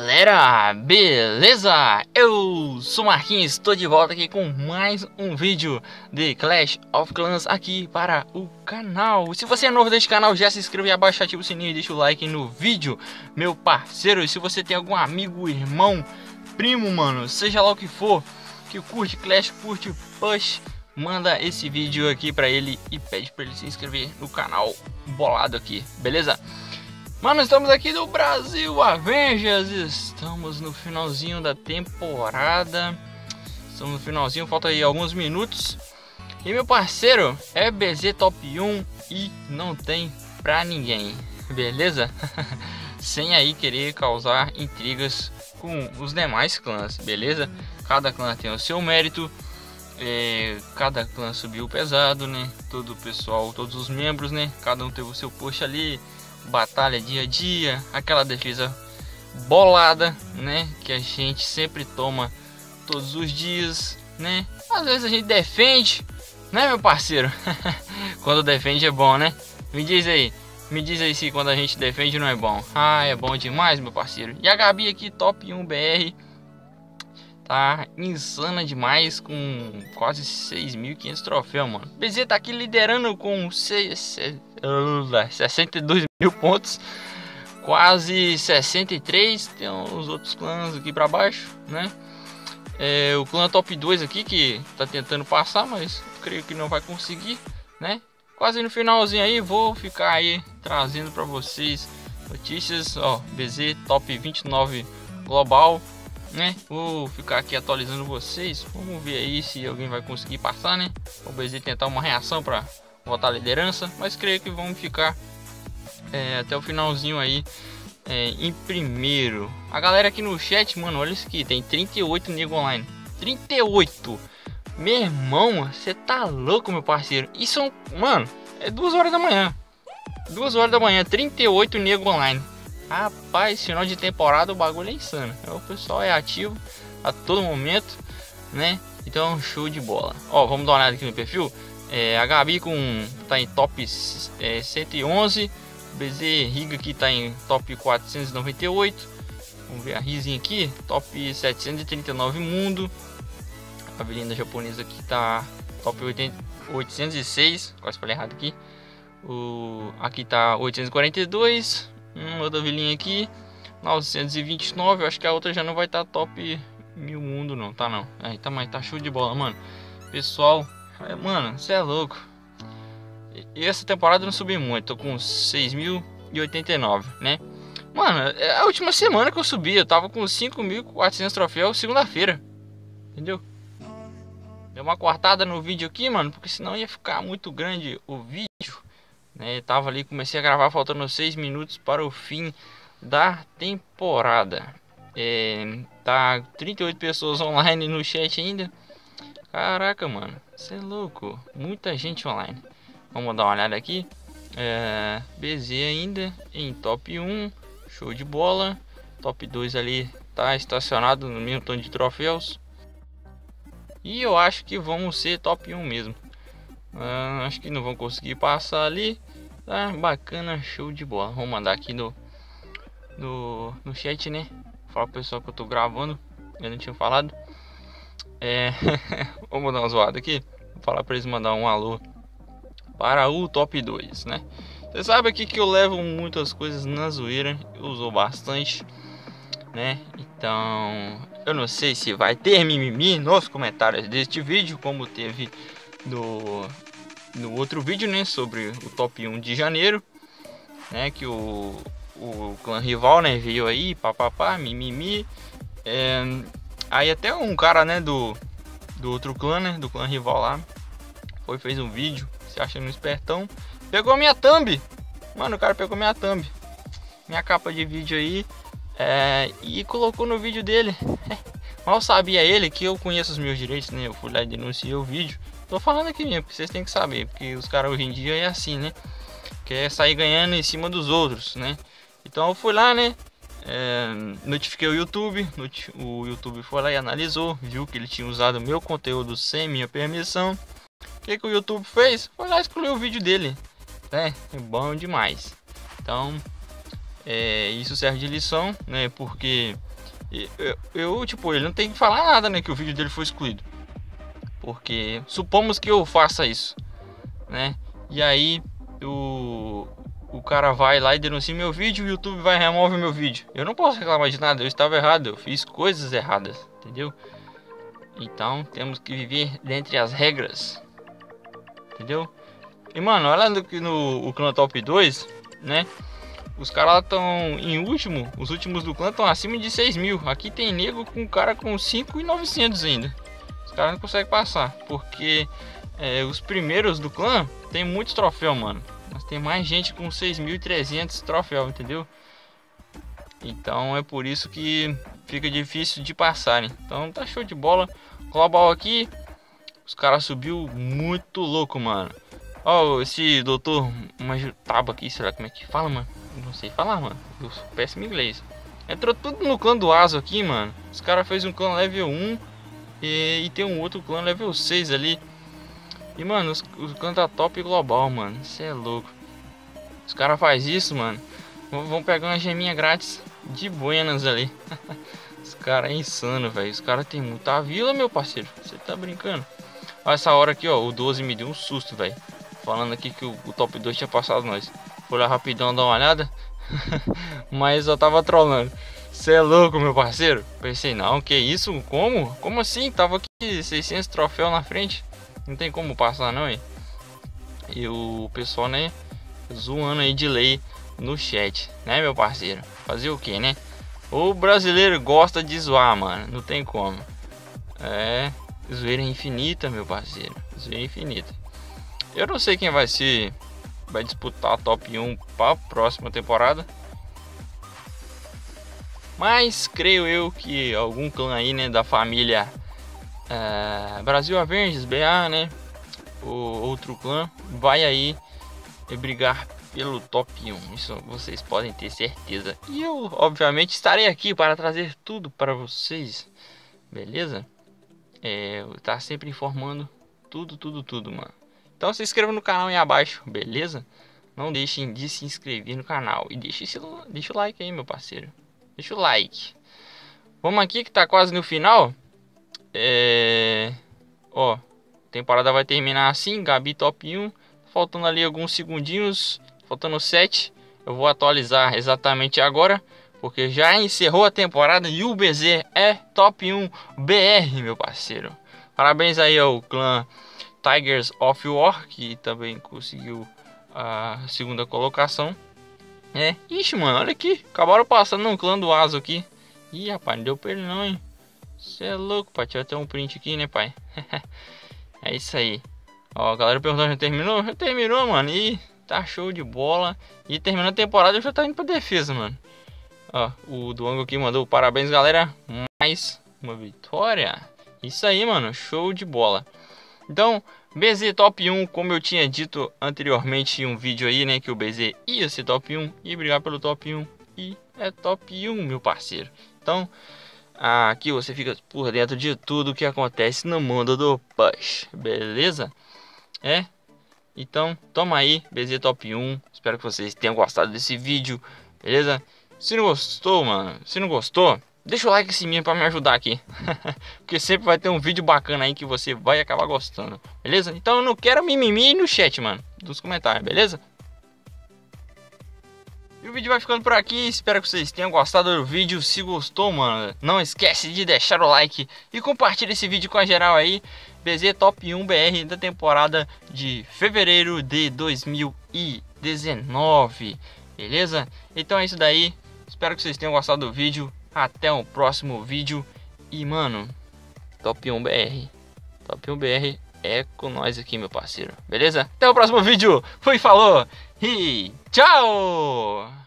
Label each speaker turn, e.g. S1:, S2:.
S1: Galera, beleza? Eu sou Marquinhos, estou de volta aqui com mais um vídeo de Clash of Clans aqui para o canal. Se você é novo deste canal, já se inscreve abaixa, ativa o sininho e deixa o like no vídeo, meu parceiro. E se você tem algum amigo, irmão, primo, mano, seja lá o que for, que curte Clash, curte Push, manda esse vídeo aqui para ele e pede para ele se inscrever no canal bolado aqui, beleza? Mano, estamos aqui no Brasil Avengers, estamos no finalzinho da temporada, estamos no finalzinho, falta aí alguns minutos. E meu parceiro é BZ Top 1 e não tem pra ninguém, beleza? Sem aí querer causar intrigas com os demais clãs, beleza? Cada clã tem o seu mérito, é, cada clã subiu pesado, né? Todo o pessoal, todos os membros, né? Cada um teve o seu post ali batalha dia a dia, aquela defesa bolada, né? Que a gente sempre toma todos os dias, né? Às vezes a gente defende, né, meu parceiro? quando defende é bom, né? Me diz aí, me diz aí se quando a gente defende não é bom. Ah, é bom demais, meu parceiro. E a Gabi aqui, top 1 BR. Tá insana demais com quase 6.500 troféus, mano. BZ tá aqui liderando com 6, 62 mil pontos, quase 63. Tem os outros clãs aqui para baixo, né? É, o clã top 2 aqui que tá tentando passar, mas creio que não vai conseguir, né? Quase no finalzinho aí, vou ficar aí trazendo para vocês notícias, ó, BZ top 29 global, né? Vou ficar aqui atualizando vocês. Vamos ver aí se alguém vai conseguir passar, né? O BZ tentar uma reação para voltar à liderança, mas creio que vamos ficar é, até o finalzinho aí é, em primeiro. A galera aqui no chat, mano, olha isso aqui, tem 38 nego online. 38! Meu irmão, você tá louco, meu parceiro. Isso, mano, é 2 horas da manhã. 2 horas da manhã, 38 nego online. Rapaz, final de temporada o bagulho é insano. O pessoal é ativo a todo momento, né? Então, é show de bola. Ó, vamos dar uma olhada aqui no perfil. É, a Gabi com, tá em top é, 111. BZ Riga aqui tá em top 498. Vamos ver a Rizinha aqui, top 739 mundo. A Belinda japonesa aqui tá top 80, 806. Quase falei errado aqui. O, aqui tá 842. Uma outra vilinha aqui, 929. Acho que a outra já não vai estar tá top mil mundo, não, tá? Não. Aí tá, mas tá show de bola, mano. Pessoal, é, mano, você é louco. E essa temporada eu não subi muito, tô com 6.089, né? Mano, é a última semana que eu subi, eu tava com 5.400 troféus segunda-feira. Entendeu? Deu uma cortada no vídeo aqui, mano, porque senão ia ficar muito grande o vídeo. Né? tava ali, comecei a gravar faltando 6 minutos para o fim da temporada. É, tá 38 pessoas online no chat ainda. Caraca, mano, você é louco. Muita gente online. Vamos dar uma olhada aqui. É, BZ ainda em top 1. Show de bola. Top 2 ali tá estacionado no mesmo tom de troféus. E eu acho que vamos ser top 1 mesmo. Uh, acho que não vão conseguir passar ali. Tá bacana, show de bola. Vou mandar aqui no, no, no chat, né? Falar pro pessoal que eu tô gravando. Eu não tinha falado. É, vamos dar uma zoada aqui. Vou falar para eles mandar um alô para o top 2, né? Você sabe aqui que eu levo muitas coisas na zoeira, eu uso bastante, né? Então, eu não sei se vai ter mimimi nos comentários deste vídeo, como teve no, no outro vídeo, né? Sobre o top 1 de janeiro, né? Que o, o clã rival, né? Veio aí, papapá, mimimi. É, Aí até um cara, né, do, do outro clã, né, do clã rival lá, foi fez um vídeo, se achando espertão, pegou minha thumb. Mano, o cara pegou minha thumb, minha capa de vídeo aí, é, e colocou no vídeo dele. Mal sabia ele que eu conheço os meus direitos, né? Eu fui lá e denunciei o vídeo. Tô falando aqui mesmo, porque vocês têm que saber, porque os caras hoje em dia é assim, né? Quer sair ganhando em cima dos outros, né? Então eu fui lá, né? É, notifiquei o YouTube, o YouTube foi lá e analisou, viu que ele tinha usado meu conteúdo sem minha permissão. O que, que o YouTube fez? Foi lá excluir o vídeo dele. É, é bom demais. Então, É, isso serve de lição, né? Porque eu, eu, tipo, ele não tem que falar nada, né? Que o vídeo dele foi excluído. Porque supomos que eu faça isso, né? E aí o, o cara vai lá e denuncia meu vídeo, o YouTube vai remover meu vídeo. Eu não posso reclamar de nada, eu estava errado, eu fiz coisas erradas, entendeu? Então temos que viver dentre as regras, entendeu? E mano, olha no, no o clã top 2, né? Os caras estão em último, os últimos do clã estão acima de 6 mil. Aqui tem nego com cara com 5,900 ainda. Os caras não conseguem passar, porque é, os primeiros do clã tem muitos troféus, mano. Mas tem mais gente com 6.300 troféus, entendeu? Então é por isso que fica difícil de passarem. Então tá show de bola. Global aqui. Os caras subiu muito louco, mano. Ó, oh, esse doutor Majutaba aqui, será como é que fala, mano? Não sei falar, mano. Eu sou péssimo inglês. Entrou tudo no clã do Aso aqui, mano. Os caras fez um clã level 1 e, e, tem um outro clã level 6 ali. E, mano, os, os clãs tá top global, mano. Você é louco. Os caras faz isso, mano. Vão pegar uma geminha grátis de buenas ali. os caras é insano, velho. Os caras tem muita vila, meu parceiro. Você tá brincando. Olha essa hora aqui, ó. O 12 me deu um susto, velho. Falando aqui que o, o top 2 tinha passado nós. Vou lá rapidão dar uma olhada. Mas eu tava trolando. Você é louco, meu parceiro? Pensei, não, que isso? Como? Como assim? Tava aqui 600 troféus na frente. Não tem como passar não, hein? E o pessoal, né, zoando aí de lei no chat, né, meu parceiro? Fazer o que, né? O brasileiro gosta de zoar, mano. Não tem como. É, zoeira infinita, meu parceiro. Zoeira infinita. Eu não sei quem vai ser vai disputar a top 1 para a próxima temporada. Mas creio eu que algum clã aí, né, da família é, Brasil Avengers, BA, né? O outro clã vai aí brigar pelo top 1. Isso vocês podem ter certeza. E eu, obviamente, estarei aqui para trazer tudo para vocês. Beleza? É, tá sempre informando tudo, tudo, tudo, mano. Então se inscreva no canal aí abaixo, beleza? Não deixem de se inscrever no canal. E deixa, esse, deixa o like aí, meu parceiro. Deixa o like. Vamos aqui que tá quase no final. É... Ó, temporada vai terminar assim, Gabi top 1. Faltando ali alguns segundinhos, faltando 7. Eu vou atualizar exatamente agora, porque já encerrou a temporada e o BZ é top 1 BR, meu parceiro. Parabéns aí ao clã Tigers of War, que também conseguiu a segunda colocação. É, ixi, mano, olha aqui, acabaram passando no clã do Aso aqui. Ih, rapaz, não deu pra ele não, hein. Você é louco, pai. Eu ter um print aqui, né, pai? é isso aí. Ó, a galera perguntando, já terminou? Já terminou, mano. E tá show de bola. E terminando a temporada, já tá indo pra defesa, mano. Ó, o Duango aqui mandou parabéns, galera. Mais uma vitória. Isso aí, mano. Show de bola. Então, BZ top 1, como eu tinha dito anteriormente em um vídeo aí, né? Que o BZ ia ser top 1 e brigar pelo top 1. E é top 1, meu parceiro. Então, Aqui você fica por dentro de tudo que acontece no mundo do Push, beleza? É? Então, toma aí, BZ Top 1. Espero que vocês tenham gostado desse vídeo, beleza? Se não gostou, mano, se não gostou, deixa o like em cima pra me ajudar aqui. Porque sempre vai ter um vídeo bacana aí que você vai acabar gostando, beleza? Então eu não quero mimimi no chat, mano, dos comentários, beleza? E o vídeo vai ficando por aqui, espero que vocês tenham gostado do vídeo, se gostou, mano, não esquece de deixar o like e compartilha esse vídeo com a geral aí, BZ Top 1 BR da temporada de fevereiro de 2019, beleza? Então é isso daí, espero que vocês tenham gostado do vídeo, até o próximo vídeo e, mano, Top 1 BR, Top 1 BR é com nós aqui, meu parceiro, beleza? Até o próximo vídeo, fui, falou! E tchau!